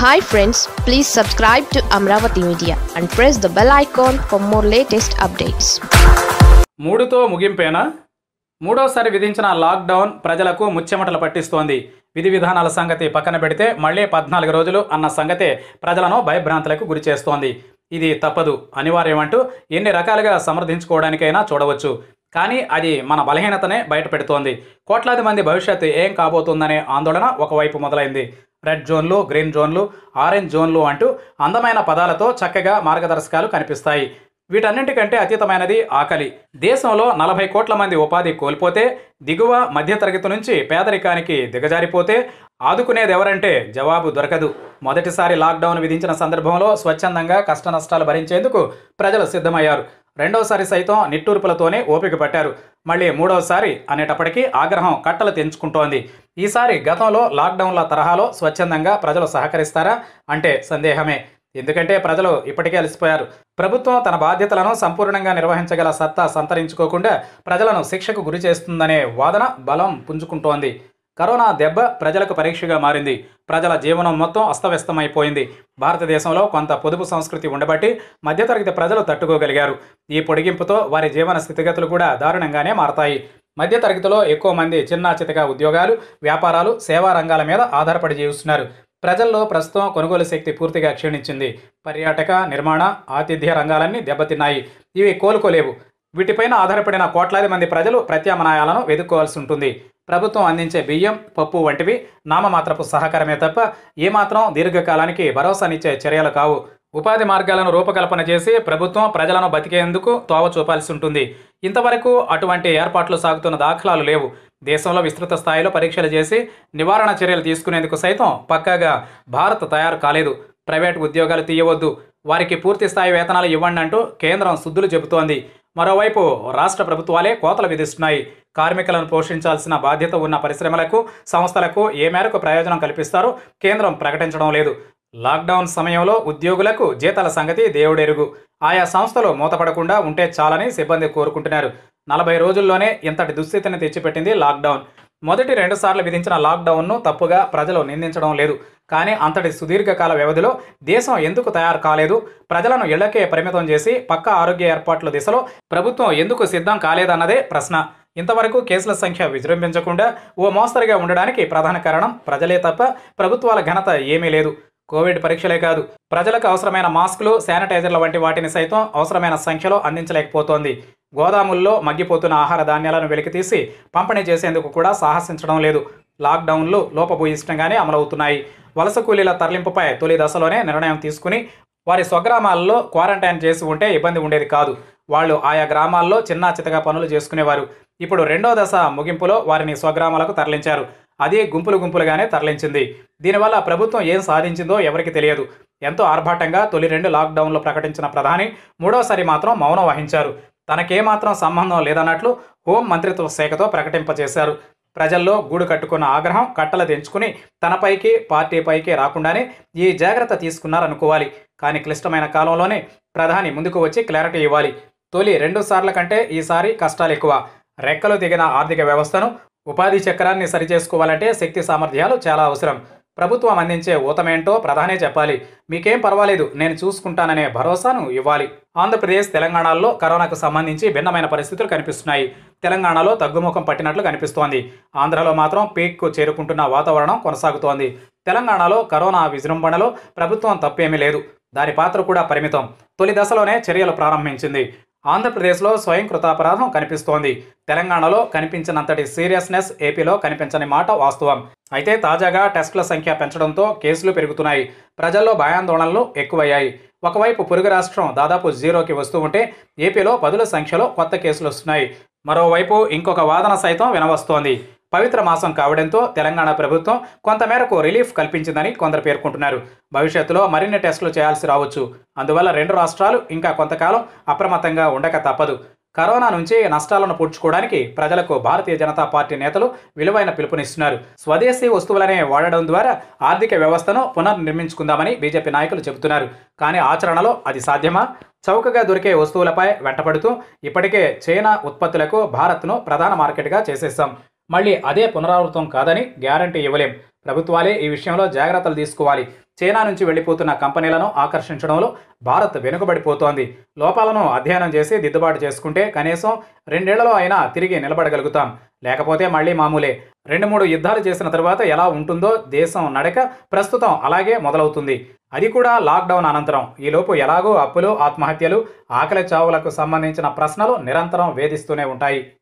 Hi friends please subscribe to Amaravati Media and press the bell icon for more latest updates మూడుతో ముగింపేనా? మూడోసారి విధించిన lockdown ప్రజలకు ముచ్చెమటలు పట్టిస్తోంది. విధి విధానాల సంగతి పక్కన పెడితే మళ్ళీ పద్నాలుగు రోజులు అన్న సంగతే ప్రజలను భయభ్రాంతులకు గురి చేస్తోంది. ఇది తప్పదు. అనివార్యమంటూ ఎన్ని రకాలుగా సమర్థించుకోవడానికైనా చూడవచ్చు. కానీ అది మన బలహీనతనే బయటపెడుతోంది. కోట్లాది మంది భవిష్యత్తు ఏం కాబోతుందనే ఆందోళన ఒకవైపు మొదలైంది. రెడ్ జోన్లు గ్రీన్ జోన్లు ఆరెంజ్ జోన్లు అంటూ అందమైన పదాలతో చక్కగా మార్గదర్శకాలు కనిపిస్తాయి. వీటన్నింటికంటే అతీతమైనది ఆకలి. దేశంలో నలభై కోట్ల మంది ఉపాధి కోల్పోతే దిగువ మధ్యతరగతి నుంచి పేదరికానికి దిగజారిపోతే ఆదుకునేది ఎవరంటే జవాబు దొరకదు. మొదటిసారి లాక్డౌన్ విధించిన సందర్భంలో స్వచ్ఛందంగా కష్ట నష్టాలు భరించేందుకు ప్రజలు సిద్ధమయ్యారు. రెండోసారి సైతం నిట్టూర్పులతోనే ఓపిక పట్టారు. మళ్ళీ మూడోసారి అనేటప్పటికీ ఆగ్రహం కట్టలు తెంచుకుంటోంది. ఈసారి గతంలో లాక్డౌన్ల తరహాలో స్వచ్ఛందంగా ప్రజలు సహకరిస్తారా అంటే సందేహమే. ఎందుకంటే ప్రజలు ఇప్పటికే అలసిపోయారు. ప్రభుత్వం తన బాధ్యతలను సంపూర్ణంగా నిర్వహించగల సత్తా సంతరించుకోకుండా ప్రజలను శిక్షకు గురి చేస్తుందనే వాదన బలం పుంజుకుంటోంది. కరోనా దెబ్బ ప్రజలకు పరీక్షగా మారింది. ప్రజల జీవనం మొత్తం అస్తవ్యస్తమైపోయింది. భారతదేశంలో కొంత పొదుపు సంస్కృతి ఉండబట్టి మధ్యతరగతి ప్రజలు తట్టుకోగలిగారు. ఈ పొడిగింపుతో వారి జీవన స్థితిగతులు కూడా దారుణంగానే మారతాయి. మధ్యతరగతిలో ఎక్కువ మంది చిన్న చితక ఉద్యోగాలు వ్యాపారాలు సేవా రంగాల మీద ఆధారపడి జీవిస్తున్నారు. ప్రజల్లో ప్రస్తుతం కొనుగోలు శక్తి పూర్తిగా క్షీణించింది. పర్యాటక నిర్మాణ ఆతిథ్య రంగాలన్నీ దెబ్బతిన్నాయి. ఇవి కోలుకోలేవు. వీటిపైన ఆధారపడిన కోట్లాది మంది ప్రజలు ప్రత్యామ్నాయాలను వెదుక్కోవాల్సి ఉంటుంది. ప్రభుత్వం అందించే బియ్యం పప్పు వంటివి నామమాత్రపు సహకారమే తప్ప ఏమాత్రం దీర్ఘకాలానికి భరోసానిచ్చే చర్యలు కావు. ఉపాధి మార్గాలను రూపకల్పన చేసి ప్రభుత్వం ప్రజలను బతికేందుకు తోవ చూపాల్సి ఉంటుంది. ఇంతవరకు అటువంటి ఏర్పాట్లు సాగుతున్న దాఖలాలు లేవు. దేశంలో విస్తృత స్థాయిలో పరీక్షలు చేసి నివారణ చర్యలు తీసుకునేందుకు సైతం పక్కాగా భారత్ తయారు కాలేదు. ప్రైవేట్ ఉద్యోగాలు తీయవద్దు. వారికి పూర్తి స్థాయి వేతనాలు ఇవ్వండి అంటూ కేంద్రం శుద్ధులు చెబుతోంది. మరోవైపు రాష్ట్ర ప్రభుత్వాలే కోతలు విధిస్తున్నాయి. కార్మికులను పోషించాల్సిన బాధ్యత ఉన్న పరిశ్రమలకు సంస్థలకు ఏ మేరకు ప్రయోజనం కల్పిస్తారో కేంద్రం ప్రకటించడం లేదు. లాక్డౌన్ సమయంలో ఉద్యోగులకు జీతాల సంగతి దేవుడెరుగు. ఆయా సంస్థలు మూతపడకుండా ఉంటే చాలని సిబ్బంది కోరుకుంటున్నారు. నలభై రోజుల్లోనే ఇంతటి దుస్థితిని తెచ్చిపెట్టింది లాక్డౌన్. మొదటి రెండు సార్లు విధించిన లాక్డౌన్ను తప్పుగా ప్రజలు నిందించడం లేదు. కానీ అంతటి సుదీర్ఘకాల వ్యవధిలో దేశం ఎందుకు తయారు కాలేదు? ప్రజలను ఇళ్ళకే పరిమితం చేసి పక్క ఆరోగ్య ఏర్పాట్ల దిశలో ప్రభుత్వం ఎందుకు సిద్ధం కాలేదన్నదే ప్రశ్న. ఇంతవరకు కేసుల సంఖ్య విజృంభించకుండా ఓ మోస్తరుగా ఉండడానికి ప్రధాన కారణం ప్రజలే తప్ప ప్రభుత్వాల ఘనత ఏమీ లేదు. కోవిడ్ పరీక్షలే కాదు ప్రజలకు అవసరమైన మాస్కులు శానిటైజర్ల వంటి వాటిని సైతం అవసరమైన సంఖ్యలో అందించలేకపోతోంది. గోదాముల్లో మగ్గిపోతున్న ఆహార ధాన్యాలను వెలికితీసి పంపిణీ చేసేందుకు కూడా సాహసించడం లేదు. లాక్డౌన్లు లోపభూయిష్టంగానే అమలవుతున్నాయి. వలస కూలీల తరలింపుపై తొలి దశలోనే నిర్ణయం తీసుకుని వారి స్వగ్రామాల్లో క్వారంటైన్ చేసి ఉంటే ఇబ్బంది ఉండేది కాదు. వాళ్ళు ఆయా గ్రామాల్లో చిన్న చితగా పనులు చేసుకునేవారు. ఇప్పుడు రెండో దశ ముగింపులో వారిని స్వగ్రామాలకు తరలించారు. అది గుంపులు గుంపులుగానే తరలించింది. దీనివల్ల ప్రభుత్వం ఏం సాధించిందో ఎవరికి తెలియదు. ఎంతో ఆర్భాటంగా తొలి రెండు లాక్డౌన్లు ప్రకటించిన ప్రధాని మూడోసారి మాత్రం మౌనం వహించారు. తనకేమాత్రం సంబంధం లేదన్నట్లు హోం మంత్రిత్వ శాఖతో ప్రకటింపజేశారు. ప్రజల్లో గూడు కట్టుకున్న ఆగ్రహం కట్టలు తెంచుకుని తనపైకి పార్టీపైకి రాకుండానే ఈ జాగ్రత్త తీసుకున్నారనుకోవాలి. కానీ క్లిష్టమైన కాలంలోనే ప్రధాని ముందుకు వచ్చి క్లారిటీ ఇవ్వాలి. తొలి రెండు సార్ల కంటే ఈసారి కష్టాలు ఎక్కువ. రెక్కలు దిగిన ఆర్థిక వ్యవస్థను ఉపాధి చక్రాన్ని సరిచేసుకోవాలంటే శక్తి సామర్థ్యాలు చాలా అవసరం. ప్రభుత్వం అందించే ఊతమేంటో ప్రధానే చెప్పాలి. మీకేం పర్వాలేదు నేను చూసుకుంటాననే భరోసాను ఇవ్వాలి. ఆంధ్రప్రదేశ్ తెలంగాణలో కరోనాకు సంబంధించి భిన్నమైన పరిస్థితులు కనిపిస్తున్నాయి. తెలంగాణలో తగ్గుముఖం పట్టినట్లు కనిపిస్తోంది. ఆంధ్రలో మాత్రం పీక్కు చేరుకుంటున్న వాతావరణం కొనసాగుతోంది. తెలంగాణలో కరోనా విజృంభణలో ప్రభుత్వం తప్పేమీ లేదు. దాని పాత్ర కూడా పరిమితం. తొలి దశలోనే చర్యలు ప్రారంభించింది. ఆంధ్రప్రదేశ్లో స్వయం కృతాపరాధం కనిపిస్తోంది. తెలంగాణలో కనిపించినంతటి సీరియస్నెస్ ఏపీలో కనిపించని మాట వాస్తవం. అయితే తాజాగా టెస్టుల సంఖ్య పెంచడంతో కేసులు పెరుగుతున్నాయి. ప్రజల్లో భయాందోళనలు ఎక్కువయ్యాయి. ఒకవైపు పొరుగు రాష్ట్రం దాదాపు జీరోకి వస్తూ ఉంటే ఏపీలో పదుల సంఖ్యలో కొత్త కేసులు వస్తున్నాయి. మరోవైపు ఇంకొక వాదన సైతం వినవస్తోంది. పవిత్ర మాసం కావడంతో తెలంగాణ ప్రభుత్వం కొంతమేరకు రిలీఫ్ కల్పించిందని కొందరు పేర్కొంటున్నారు. భవిష్యత్తులో మరిన్ని టెస్టులు చేయాల్సి రావచ్చు. అందువల్ల రెండు రాష్ట్రాలు ఇంకా కొంతకాలం అప్రమత్తంగా ఉండక తప్పదు. కరోనా నుంచి నష్టాలను పూడ్చుకోవడానికి ప్రజలకు భారతీయ జనతా పార్టీ నేతలు విలువైన పిలుపునిస్తున్నారు. స్వదేశీ వస్తువులనే వాడడం ద్వారా ఆర్థిక వ్యవస్థను పునర్నిర్మించుకుందామని బీజేపీ నాయకులు చెబుతున్నారు. కానీ ఆచరణలో అది సాధ్యమా? చౌకగా దొరికే వస్తువులపై వెంటపడుతూ ఇప్పటికే చైనా ఉత్పత్తులకు భారత్ను ప్రధాన మార్కెట్గా చేసేసాం మళ్ళీ అదే పునరావృతం కాదని గ్యారంటీ ఇవ్వలేం. ప్రభుత్వాలే ఈ విషయంలో జాగ్రత్తలు తీసుకోవాలి. చైనా నుంచి వెళ్ళిపోతున్న కంపెనీలను ఆకర్షించడంలో భారత్ వెనుకబడిపోతోంది. లోపాలను అధ్యయనం చేసి దిద్దుబాటు చేసుకుంటే కనీసం రెండేళ్ళలో అయినా తిరిగి నిలబడగలుగుతాం. లేకపోతే మళ్ళీ మామూలే. రెండు మూడు యుద్ధాలు చేసిన తర్వాత ఎలా ఉంటుందో దేశం నడక ప్రస్తుతం అలాగే మొదలవుతుంది. అది కూడా లాక్డౌన్ అనంతరం. ఈలోపు ఎలాగో అప్పులు ఆత్మహత్యలు ఆకలి చావులకు సంబంధించిన ప్రశ్నలు నిరంతరం వేధిస్తూనే ఉంటాయి.